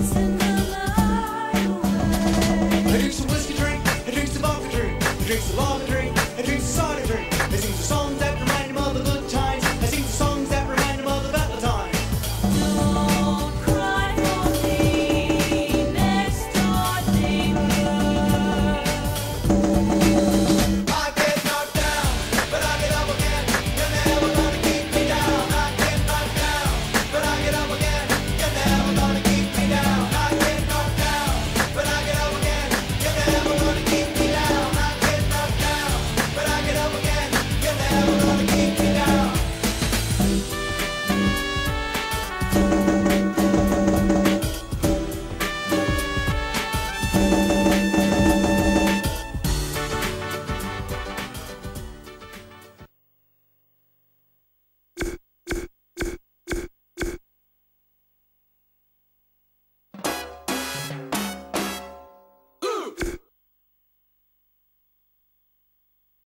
I drinks a whiskey drink, he drinks a vodka drink, he drinks a lager drink.